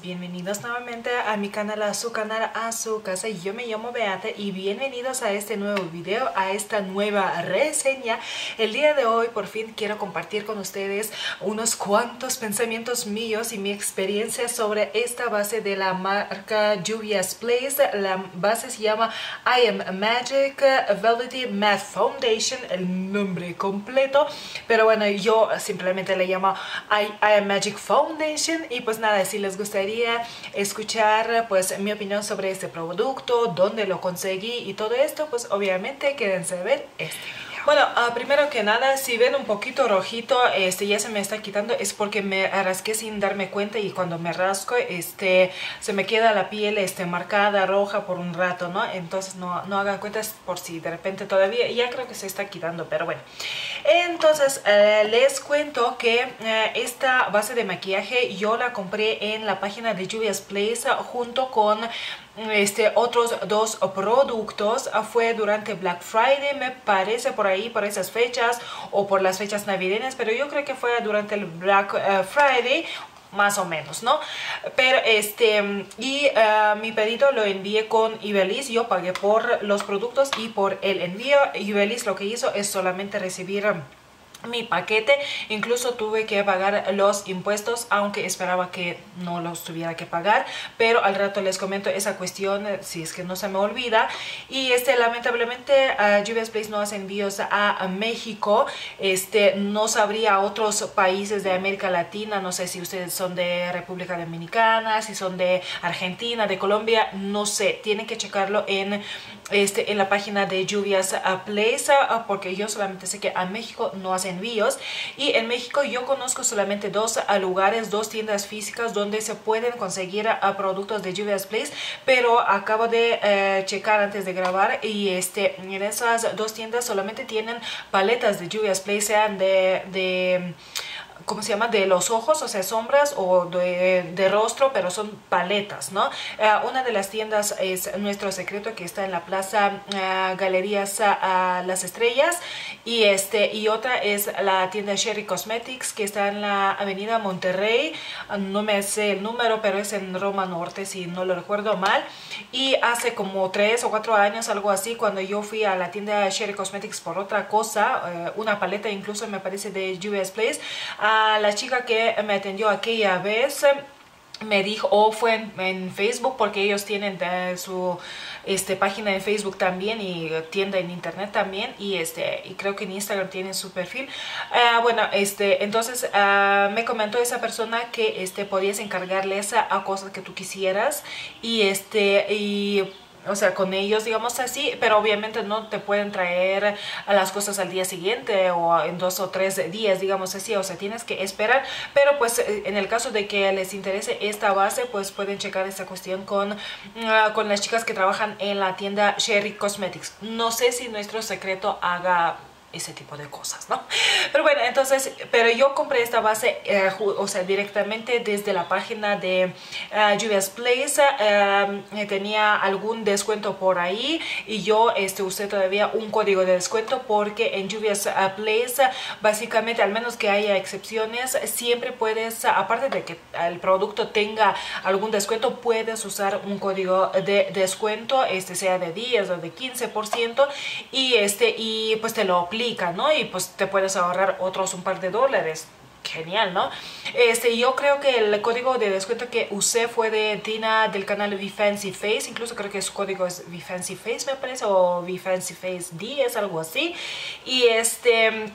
bienvenidos nuevamente a mi canal, a su canal, a su casa. Yo me llamo Beata y bienvenidos a este nuevo video, a esta nueva reseña. El día de hoy por fin quiero compartir con ustedes unos cuantos pensamientos míos y mi experiencia sobre esta base de la marca Juvia's Place. La base se llama I Am Magic Velvety Matte Foundation, el nombre completo. Pero bueno, yo simplemente le llamo I, I Am Magic Foundation y pues nada, si les gustaría escuchar pues mi opinión sobre este producto, dónde lo conseguí y todo esto, pues obviamente quédense a ver este. Bueno, uh, primero que nada, si ven un poquito rojito, este ya se me está quitando, es porque me rasqué sin darme cuenta y cuando me rasco, este, se me queda la piel este, marcada, roja por un rato, ¿no? Entonces no, no hagan cuentas por si de repente todavía, ya creo que se está quitando, pero bueno. Entonces, eh, les cuento que eh, esta base de maquillaje yo la compré en la página de Juvia's Place junto con este, otros dos productos. Fue durante Black Friday, me parece por ahí, por esas fechas o por las fechas navideñas, pero yo creo que fue durante el Black eh, Friday más o menos, ¿no? Pero este, y uh, mi pedido lo envié con Ibelis, yo pagué por los productos y por el envío. Ibelis lo que hizo es solamente recibir mi paquete. Incluso tuve que pagar los impuestos aunque esperaba que no los tuviera que pagar pero al rato les comento esa cuestión eh, si es que no se me olvida. Y este lamentablemente uh, Juvia's Place no hace envíos a, México. Este no sabría otros países de América Latina no sé si ustedes son de República Dominicana si son de Argentina de Colombia no sé. Tienen que checarlo en este en la página de Juvia's Place uh, porque yo solamente sé que a México no hacen envíos. Y en México yo conozco solamente dos lugares, dos tiendas físicas donde se pueden conseguir a, productos de Juvia's Place, pero acabo de eh, checar antes de grabar y este, en esas dos tiendas solamente tienen paletas de Juvia's Place, sean de, de ¿cómo se llama? De los ojos, o sea, sombras o de, rostro, pero son paletas, ¿no? Eh, una de las tiendas es Nuestro Secreto, que está en la Plaza uh, Galerías uh, Las Estrellas, y, este, y otra es la tienda Sherry Cosmetics, que está en la Avenida Monterrey, no me sé el número, pero es en Roma Norte, si no lo recuerdo mal, y hace como tres o cuatro años, algo así, cuando yo fui a la tienda Sherry Cosmetics por otra cosa, una paleta incluso me parece de US Place, la chica que me atendió aquella vez me dijo, o fue en, Facebook, porque ellos tienen su este, página en Facebook también y tienda en internet también, y, este, y creo que en Instagram tienen su perfil. Uh, bueno, este, entonces uh, me comentó esa persona que este, podías encargarles a, a cosas que tú quisieras, y este, y o sea, con ellos, digamos así, pero obviamente no te pueden traer las cosas al día siguiente o en dos o tres días, digamos así, o sea, tienes que esperar, pero pues eh, en el caso de que les interese esta base, pues pueden checar esta cuestión con, ah, con las chicas que trabajan en la tienda Sherry Cosmetics. No sé si nuestro secreto haga ese tipo de cosas, ¿no? Pero bueno, entonces, pero yo compré esta base, eh, o sea, directamente desde la página de uh, Place, uh, tenía algún descuento por ahí y yo este, usé todavía un código de descuento porque en Juvia's Place, básicamente, al menos que haya excepciones, siempre puedes, aparte de que el producto tenga algún descuento, puedes usar un código de descuento, este sea de 10 o de 15% y, este, y pues te lo aplica Y pues te puedes ahorrar otros un par de dólares genial, ¿no? Este, yo creo que el código de descuento que usé fue de Tina del canal VFancy Face, incluso creo que su código es VFancy Face, me parece, o VFancy Face 10, algo así. Y este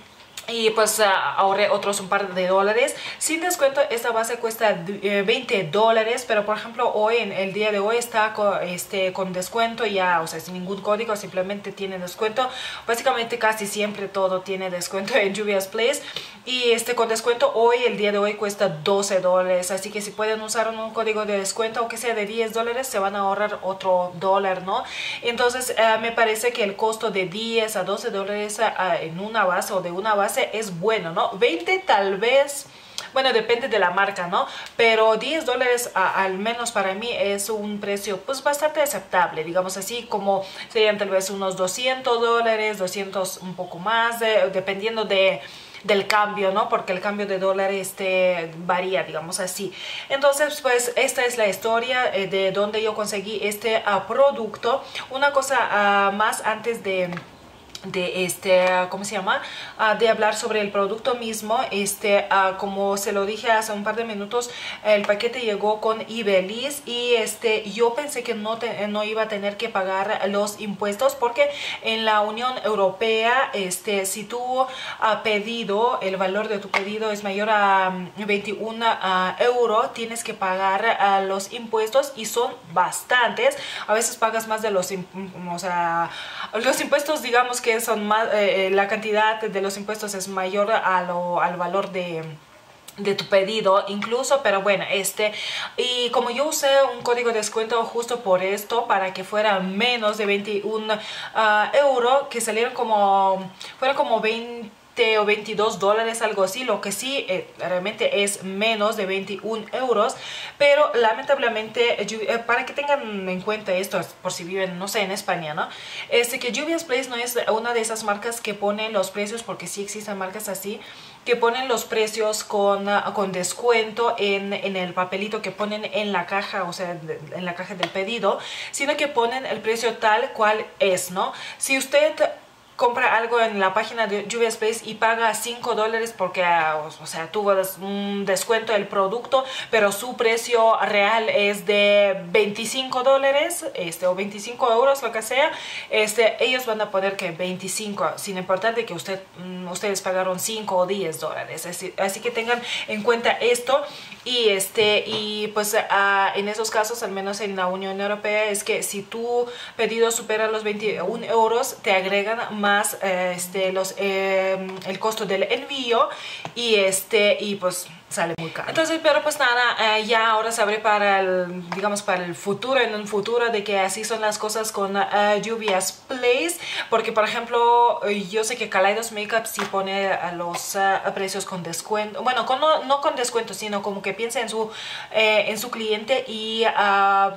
y pues ah, ahorré otros un par de dólares. Sin descuento esta base cuesta 20 eh, dólares pero por ejemplo hoy en el día de hoy está con, este, con descuento ya o sea sin ningún código simplemente tiene descuento. Básicamente casi siempre todo tiene descuento en Juvia's Place y este con descuento hoy el día de hoy cuesta 12 dólares. Así que si pueden usar un, código de descuento aunque sea de 10 dólares se van a ahorrar otro dólar no entonces eh, me parece que el costo de 10 a 12 dólares ah, en una base o de una base es bueno, ¿no? 20 tal vez... Bueno, depende de la marca, ¿no? Pero 10 dólares al menos para mí es un precio pues bastante aceptable, digamos así, como serían tal vez unos 200 dólares, 200 un poco más, dependiendo de del cambio, ¿no? Porque el cambio de dólar este, varía, digamos así. Entonces, pues esta es la historia eh, de donde yo conseguí este ah, producto. Una cosa ah, más antes de de este, ¿cómo se llama? Ah, de hablar sobre el producto mismo. Este, uh, como se lo dije hace un par de minutos, el paquete llegó con Ibelis y este, yo pensé que no, no iba a tener que pagar los impuestos porque en la Unión Europea, este, si has pedido, el valor de tu pedido es mayor a 21 mm, euros, tienes que pagar los impuestos y son bastantes. A veces pagas más de los, o sea, los impuestos, digamos que son más, eh, eh, la cantidad de los impuestos es mayor a lo, al valor de de tu pedido incluso pero bueno este y como yo usé un código de descuento justo por esto para que fuera menos de 21 ah, euros que salieron como fuera como 20 o 22 dólares, algo así, lo que sí eh, realmente es menos de 21 euros, pero lamentablemente, eh, para que tengan en cuenta esto, por si viven, no sé, en España, ¿no? Este que Lluvias Place no es una de esas marcas que pone los precios, porque sí existen marcas así, que ponen los precios con, ah, con descuento en, en, el papelito que ponen en la caja, o sea, en la caja del pedido, sino que ponen el precio tal cual es, ¿no? Si usted compra algo en la página de Lluvia Space y paga 5 dólares porque, ah, o sea, tuvo un descuento del producto, pero su precio real es de 25 dólares este, o 25 euros, lo que sea, este, ellos van a poner que 25, sin importar de que usted, mm, ustedes pagaron 5 o 10 dólares. Así, así, que tengan en cuenta esto y, este, y pues ah, en esos casos, al menos en la Unión Europea, es que si tu pedido supera los 21 euros, te agregan más este, los, eh, el costo del envío y, este, y pues sale muy caro. Entonces, pero pues nada, eh, ya ahora sabré para el, digamos, para el futuro, en un futuro, de que así son las cosas con uh, Lluvias Place, porque por ejemplo, yo sé que Kaleidos Makeup sí pone los precios con descuento, bueno, con, no, no, con descuento, sino como que piensa en su, eh, en su cliente y uh,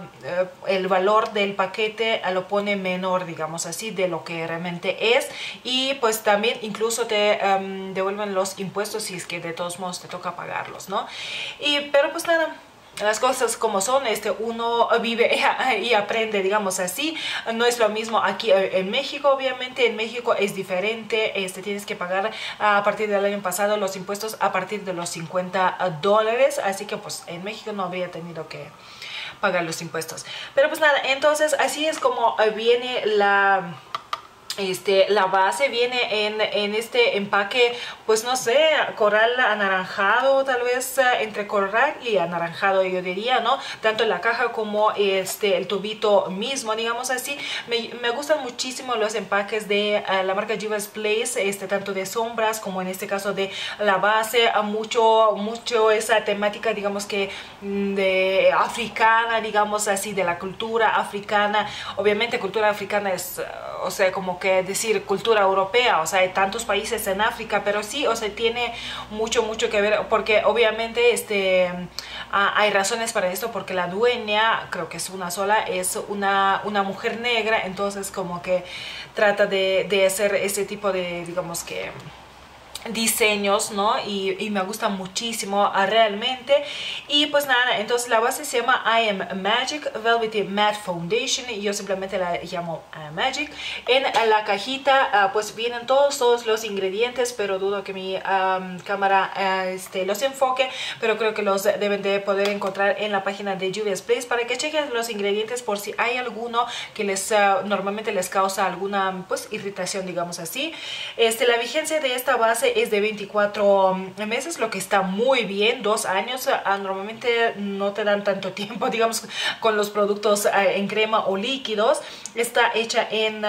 el valor del paquete lo pone menor, digamos así, de lo que realmente es, y pues también incluso te um, devuelven los impuestos si es que de todos modos te toca pagar. ¿No? Y, pero pues nada, las cosas como son, este, uno vive y aprende, digamos así. No es lo mismo aquí eh, en México, obviamente. En México es diferente. Este, tienes que pagar a partir del año pasado los impuestos a partir de los 50 dólares. Así que pues en México no habría tenido que pagar los impuestos. Pero pues nada, entonces así es como viene la este, la base viene en, en, este empaque, pues no sé, coral anaranjado, tal vez eh, entre coral y anaranjado yo diría, ¿no? Tanto la caja como este, el tubito mismo, digamos así. Me, me gustan muchísimo los empaques de uh, la marca Juvia's Place, este, tanto de sombras como en este caso de la base, a mucho, mucho esa temática, digamos que mm, de africana, digamos así, de la cultura africana. Obviamente cultura africana es, o sea, como que decir cultura europea, o sea, hay tantos países en África, pero sí, o sea, tiene mucho, mucho que ver, porque obviamente este, hay razones para esto, porque la dueña, creo que es una sola, es una, una mujer negra, entonces como que trata de, de hacer ese tipo de, digamos que diseños, ¿no? Y, y, me gusta muchísimo ah, realmente. Y pues nada, entonces la base se llama I Am Magic Velvety Matte Foundation y yo simplemente la llamo Am Magic. En la cajita ah, pues vienen todos, todos los ingredientes, pero dudo que mi cámara ah, este, los enfoque, pero creo que los deben de poder encontrar en la página de Juvia's Place para que chequen los ingredientes por si hay alguno que les normalmente les causa alguna pues irritación, digamos así. Este, la vigencia de esta base es de 24 meses, lo que está muy bien, dos años. Ah, normalmente no te dan tanto tiempo, digamos, con los productos ah, en crema o líquidos. Está hecha en...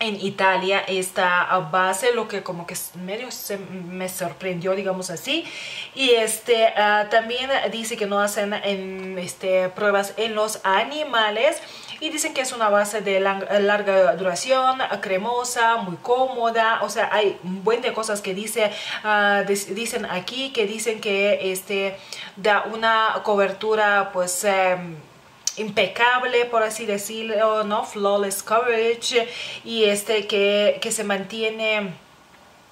en Italia esta base, lo que como que medio se me sorprendió, digamos así. Y este ah, también dice que no hacen en, este, pruebas en los animales y dicen que es una base de larga duración, cremosa, muy cómoda, o sea, hay un buen de cosas que dice, uh, dicen aquí, que dicen que este, da una cobertura pues... Um, impecable por así decirlo no flawless coverage y este que, que se mantiene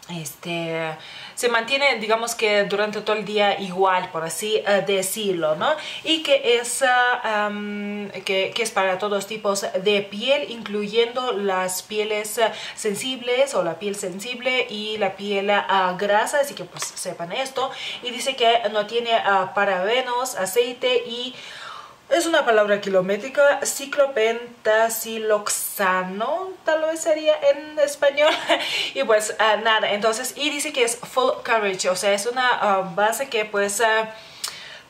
este, se mantiene, digamos que durante todo el día igual, por así eh, decirlo, ¿no? Y que es, ah, que, es para todos tipos de piel, incluyendo las pieles eh, sensibles o la piel sensible y la piel uh, grasa, así que pues sepan esto. Y dice que no tiene parabenos, aceite y es una palabra kilométrica, ciclopentasiloxano, tal vez sería en español. y pues ah, nada, entonces, y dice que es full coverage, o sea, es una ah, base que pues ah,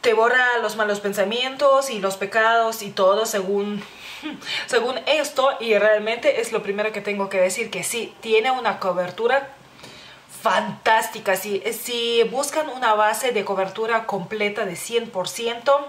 te borra los malos pensamientos y los pecados y todo según según esto y realmente es lo primero que tengo que decir que sí, tiene una cobertura fantástica. Si, si buscan una base de cobertura completa de 100%,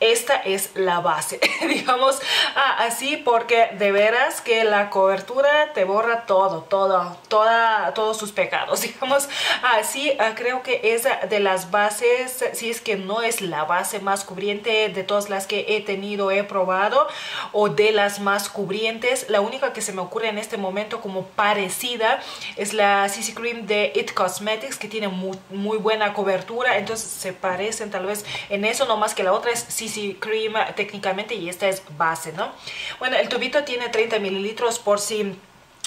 esta es la base, digamos ah, así, porque de veras que la cobertura te borra todo, todo, toda, todos sus pecados, digamos así, ah, creo que es de las bases, si es que no es la base más cubriente de todas las que he tenido, he probado, o de las más cubrientes, la única que se me ocurre en este momento como parecida es la CC Cream de It Cosmetics, que tiene muy, muy buena cobertura, entonces se parecen tal vez en eso, no más que la otra es CC Cream técnicamente y esta es base, ¿no? Bueno, el tubito tiene 30 mililitros por si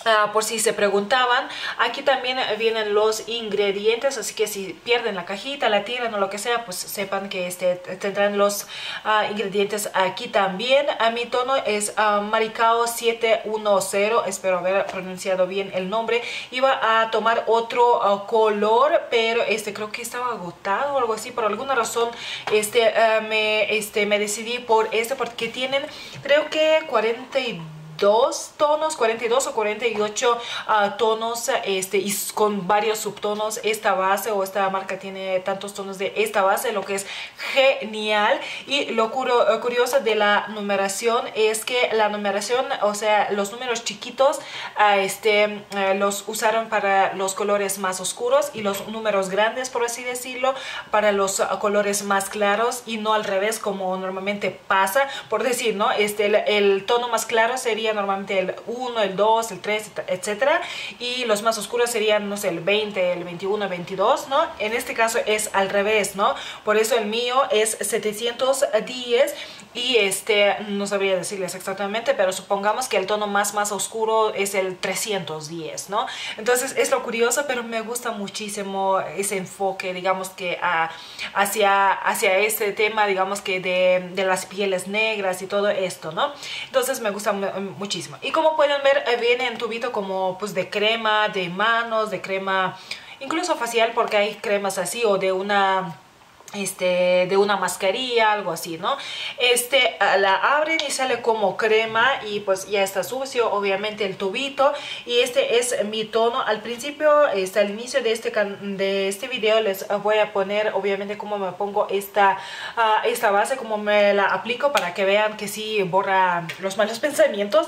Ah, por si se preguntaban, aquí también vienen los ingredientes, así que si pierden la cajita, la tiran o lo que sea, pues sepan que este, tendrán los ah, ingredientes aquí también. A mi tono es uh, Maricao 710, espero haber pronunciado bien el nombre. Iba a tomar otro color, pero este creo que estaba agotado o algo así, por alguna razón este, me, este, me decidí por este porque tienen creo que 42 dos tonos, 42 o 48 ah, tonos este, y con varios subtonos. Esta base o esta marca tiene tantos tonos de esta base, lo que es genial. Y lo curioso de la numeración es que la numeración, o sea, los números chiquitos, ah, este, ah, los usaron para los colores más oscuros y los números grandes, por así decirlo, para los colores más claros y no al revés como normalmente pasa. Por decir, ¿no? Este, el tono más claro sería normalmente el 1, el 2, el 3, etcétera y los más oscuros serían, no sé, el 20, el 21, el 22, ¿no? En este caso es al revés, ¿no? Por eso el mío es 710 y este, no sabría decirles exactamente, pero supongamos que el tono más más oscuro es el 310, ¿no? Entonces es lo curioso, pero me gusta muchísimo ese enfoque, digamos que hacia, hacia este tema, digamos que de, de las pieles negras y todo esto, ¿no? Entonces me gusta muchísimo. Y como pueden ver, eh, viene en tubito como pues de crema, de manos, de crema, incluso facial porque hay cremas así o de una este, de una mascarilla, algo así, ¿no? Este, la abren y sale como crema y pues ya está sucio, obviamente el tubito y este es mi tono. Al principio, este, al inicio de este, de este video les voy a poner obviamente cómo me pongo esta, ah, esta base, cómo me la aplico para que vean que sí borra los malos pensamientos.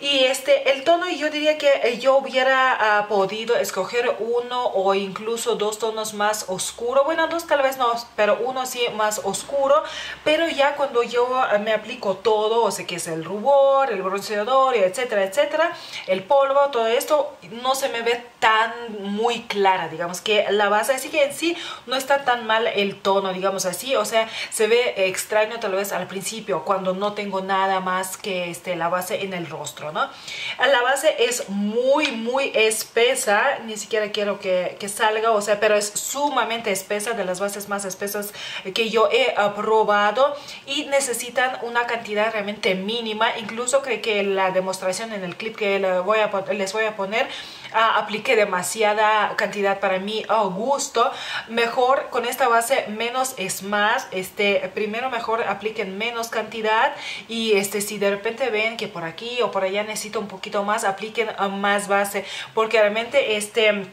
Y este, el tono yo diría que yo hubiera ah, podido escoger uno o incluso dos tonos más oscuro, bueno, dos tal vez no pero uno sí más oscuro, pero ya cuando yo eh, me aplico todo, o sea que es el rubor, el bronceador, etcétera, etcétera, el polvo, todo esto, no se me ve tan muy clara, digamos que la base, así que en sí no está tan mal el tono, digamos así, o sea, se ve extraño tal vez al principio, cuando no tengo nada más que este, la base en el rostro, La base es muy, muy espesa, ni siquiera quiero que, salga, o sea, pero es sumamente espesa, de las bases más espesas que yo he probado y necesitan una cantidad realmente mínima. Incluso creo que la demostración en el clip que les voy a, les voy a poner ah, aplique demasiada cantidad para mí oh, gusto. Mejor con esta base menos es más. Este, primero mejor apliquen menos cantidad y este, si de repente ven que por aquí o por allá necesito un poquito más, apliquen más base porque realmente este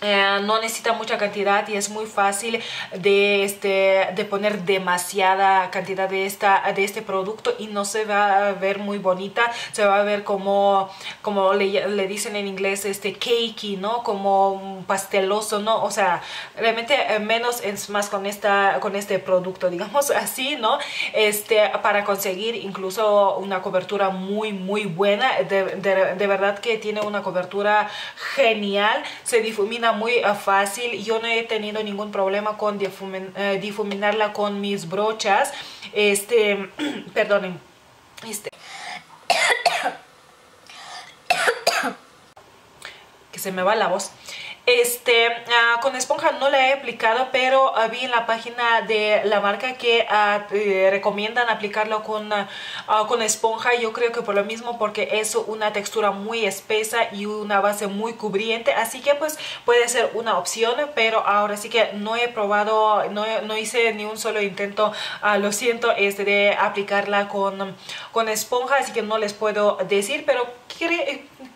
eh, no necesita mucha cantidad y es muy fácil de, este, de poner demasiada cantidad de, esta, de este producto y no se va a ver muy bonita, se va a ver como, como le, le dicen en inglés, este cakey, ¿no? Como pasteloso, ¿no? O sea, realmente eh, menos es más con, esta, con este producto, digamos así, ¿no? Este, para conseguir incluso una cobertura muy, muy buena, de, de, de verdad que tiene una cobertura genial, se difumina muy eh, fácil. Yo no he tenido ningún problema con eh, difuminarla con mis brochas. Este, perdonen. Este. que se me va la voz. Este, ah, con esponja no la he aplicado, pero ah, vi en la página de la marca que uh, recomiendan aplicarlo con, con esponja. Yo creo que por lo mismo, porque es una textura muy espesa y una base muy cubriente. Así que pues puede ser una opción, pero ahora sí que no he probado, no, no hice ni un solo intento, lo siento, este, de aplicarla con, con esponja. Así que no les puedo decir, pero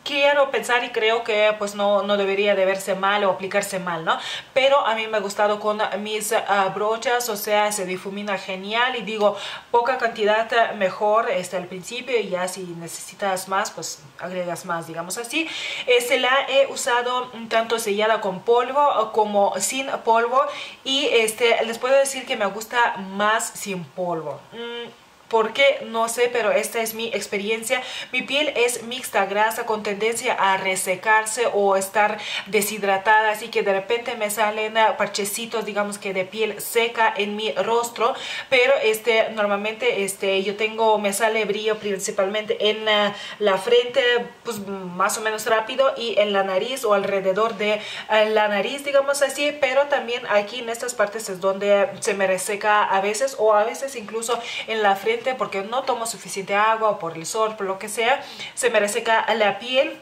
quiero pensar y creo que pues no, no debería de verse mal o aplicarse mal, ¿no? Pero a mí me ha gustado con mis ah, brochas, o sea, se difumina genial y digo, poca cantidad eh, mejor este, al principio y ya si necesitas más, pues agregas más, digamos así. Este la he usado tanto sellada con polvo como sin polvo y este les puedo decir que me gusta más sin polvo. Mm, ¿Por qué? No sé, pero esta es mi experiencia. Mi piel es mixta, grasa, con tendencia a resecarse o estar deshidratada, así que de repente me salen ah, parchecitos, digamos que de piel seca en mi rostro, pero este normalmente este yo tengo, me sale brillo principalmente en ah, la frente, pues más o menos rápido y en la nariz o alrededor de ah, la nariz, digamos así, pero también aquí en estas partes es donde se me reseca a veces o a veces incluso en la frente porque no tomo suficiente agua o por el sol, por lo que sea, se me reseca la piel.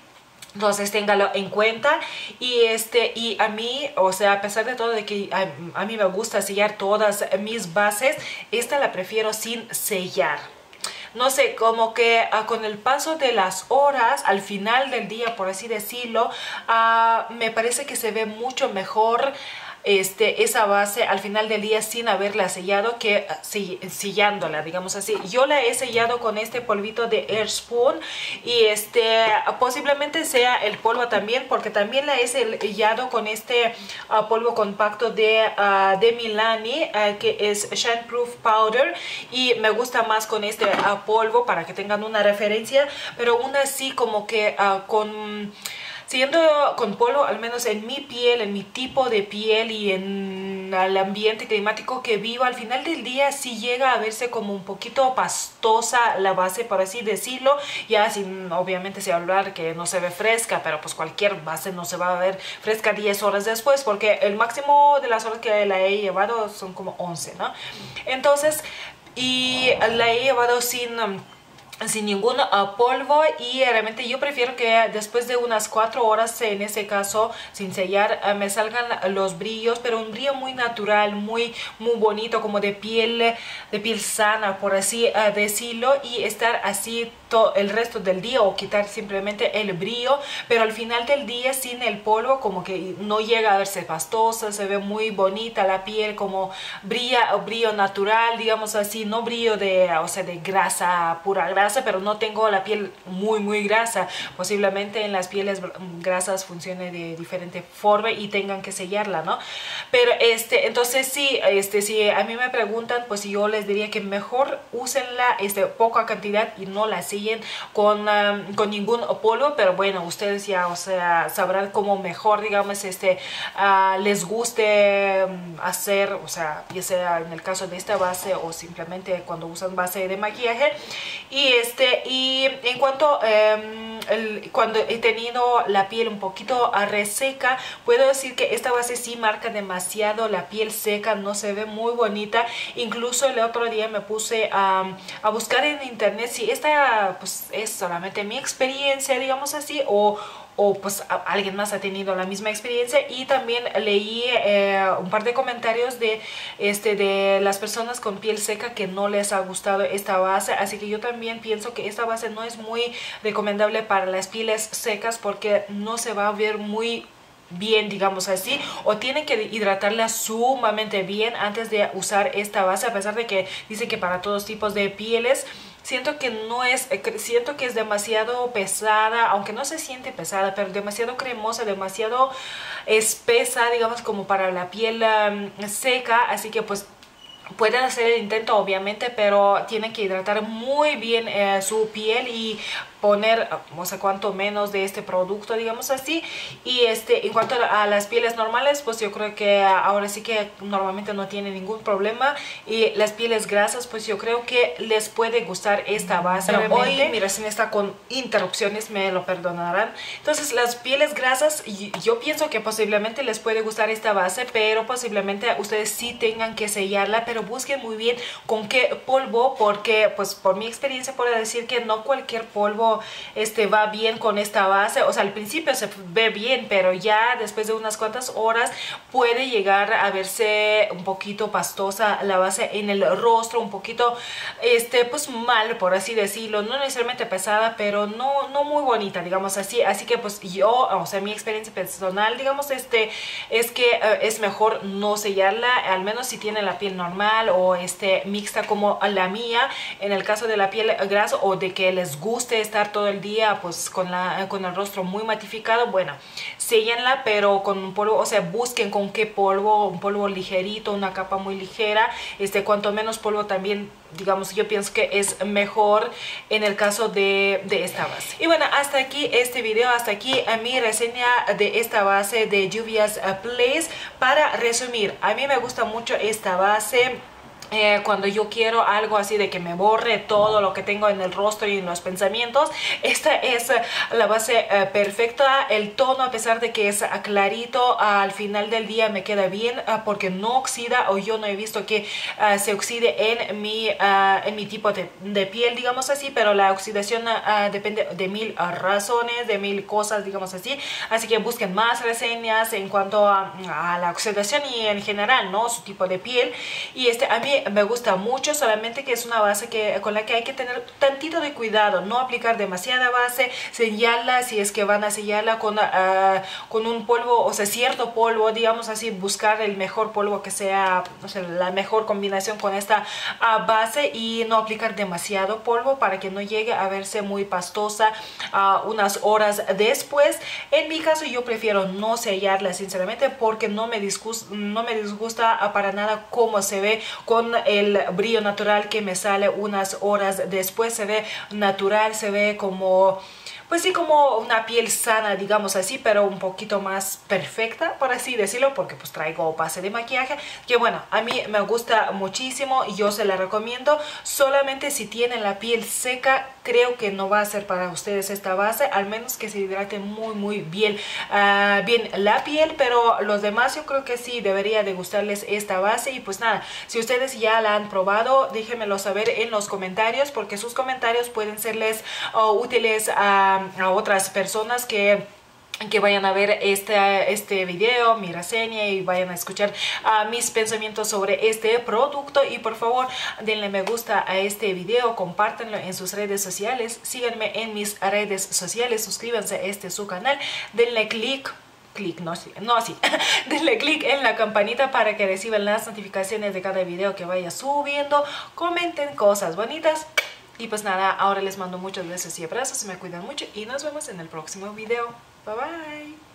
Entonces téngalo en cuenta y este y a mí, o sea, a pesar de todo de que a, mí me gusta sellar todas mis bases, esta la prefiero sin sellar no sé, como que ah, con el paso de las horas, al final del día, por así decirlo, ah, me parece que se ve mucho mejor este, esa base al final del día sin haberla sellado que ah, sellándola, digamos así. Yo la he sellado con este polvito de Air Spoon y este posiblemente sea el polvo también porque también la he sellado con este ah, polvo compacto de, uh, de Milani que es Shine Proof Powder y me gusta más con este polvo para que tengan una referencia, pero aún así como que con siendo con polvo, al menos en mi piel, en mi tipo de piel y en el ambiente climático que vivo, al final del día sí llega a verse como un poquito pastosa la base, por así decirlo, ya sin obviamente se hablar que no se ve fresca, pero pues cualquier base no se va a ver fresca 10 horas después, porque el máximo de las horas que la he llevado son como 11, ¿no? Entonces, y la he llevado sin sin ningún ah, polvo y realmente yo prefiero que después de unas cuatro horas en ese caso sin sellar ah, me salgan los brillos pero un brillo muy natural muy muy bonito como de piel de piel sana por así ah, decirlo y estar así el resto del día o quitar simplemente el brillo pero al final del día sin el polvo como que no llega a verse pastosa se ve muy bonita la piel como brilla brillo natural digamos así no brillo de o sea de grasa pura grasa pero no tengo la piel muy, muy grasa. Posiblemente en las pieles grasas funcione de diferente forma y tengan que sellarla, ¿no? Pero este, entonces sí, este, si a mí me preguntan, pues yo les diría que mejor úsenla este, poca cantidad y no la sellen con, um, con ningún polvo, pero bueno, ustedes ya, o sea, sabrán cómo mejor, digamos, este, uh, les guste um, hacer, o sea, ya sea en el caso de esta base o simplemente cuando usan base de maquillaje. Y este, y en cuanto cuando he tenido la piel un poquito reseca, puedo decir que esta base sí marca demasiado la piel seca, no se ve muy bonita. Incluso el otro día me puse a, a buscar en internet si esta pues, es solamente mi experiencia, digamos así, o, o pues alguien más ha tenido la misma experiencia. Y también leí eh, un par de comentarios de, este, de las personas con piel seca que no les ha gustado esta base, así que yo también pienso que esta base no es muy recomendable para las pieles secas porque no se va a ver muy bien, digamos así, o tienen que hidratarla sumamente bien antes de usar esta base, a pesar de que dice que para todos tipos de pieles, siento que no es, eh, siento que es demasiado pesada, aunque no se siente pesada, pero demasiado cremosa, demasiado espesa, digamos como para la piel seca, así que pues Pueden hacer el intento obviamente, pero tienen que hidratar muy bien eh, su piel y poner no sé cuánto menos de este producto digamos así. Y este en cuanto a las pieles normales pues yo creo que ahora sí que normalmente no tiene ningún problema. Y las pieles grasas pues yo creo que les puede gustar esta base. Pero hoy mi recién está con interrupciones me lo perdonarán. Entonces las pieles grasas yo pienso que posiblemente les puede gustar esta base pero posiblemente ustedes sí tengan que sellarla. Pero busquen muy bien con qué polvo porque pues por mi experiencia puedo decir que no cualquier polvo este, va bien con esta base. O sea, al principio se ve bien, pero ya después de unas cuantas horas puede llegar a verse un poquito pastosa la base en el rostro, un poquito, este, pues mal, por así decirlo. No necesariamente pesada, pero no, no muy bonita, digamos así. Así que pues yo, o sea, mi experiencia personal, digamos, este, es que eh, es mejor no sellarla, al menos si tiene la piel normal o este, mixta como la mía. En el caso de la piel grasa o de que les guste esta todo el día pues con, la, con el rostro muy matificado, bueno, sellenla pero con un polvo, o sea, busquen con qué polvo, un polvo ligerito, una capa muy ligera, este, cuanto menos polvo también digamos yo pienso que es mejor en el caso de, de, esta base. Y bueno hasta aquí este video hasta aquí mi reseña de esta base de Lluvias Place para resumir a mí me gusta mucho esta base eh, cuando yo quiero algo así de que me borre todo lo que tengo en el rostro y en los pensamientos esta es eh, la base eh, perfecta. El tono a pesar de que es clarito al final del día me queda bien porque no oxida o yo no he visto que se oxide en mi, en mi tipo de, de, piel digamos así pero la oxidación depende de mil razones de mil cosas digamos así. Así que busquen más reseñas en cuanto a, a la oxidación y en general no su tipo de piel. Y este a mí me gusta mucho, solamente que es una base que, con la que hay que tener tantito de cuidado, no aplicar demasiada base, sellarla si es que van a sellarla con, ah, con un polvo, o sea, cierto polvo, digamos así, buscar el mejor polvo que sea, o sea, la mejor combinación con esta ah, base y no aplicar demasiado polvo para que no llegue a verse muy pastosa uh, unas horas después. En mi caso yo prefiero no sellarla sinceramente porque no me disgusta, no me disgusta para nada cómo se ve con el brillo natural que me sale unas horas después. Se ve natural, se ve como pues sí, como una piel sana, digamos así, pero un poquito más perfecta, por así decirlo, porque pues traigo base de maquillaje, que bueno, a mí me gusta muchísimo y yo se la recomiendo, solamente si tienen la piel seca, creo que no va a ser para ustedes esta base, al menos que se hidrate muy muy bien, uh, bien la piel, pero los demás yo creo que sí debería de gustarles esta base. Y pues nada, si ustedes ya la han probado, déjenmelo saber en los comentarios, porque sus comentarios pueden serles uh, útiles a a, otras personas que que vayan a ver este, este video, mi reseña y vayan a escuchar uh, mis pensamientos sobre este producto. Y por favor denle me gusta a este video, compártanlo en sus redes sociales, síganme en mis redes sociales, suscríbanse a este su canal, denle click clic, no, no así, denle click en la campanita para que reciban las notificaciones de cada video que vaya subiendo, comenten cosas bonitas y pues nada, ahora les mando muchos besos y abrazos, me cuidan mucho y nos vemos en el próximo video. Bye bye.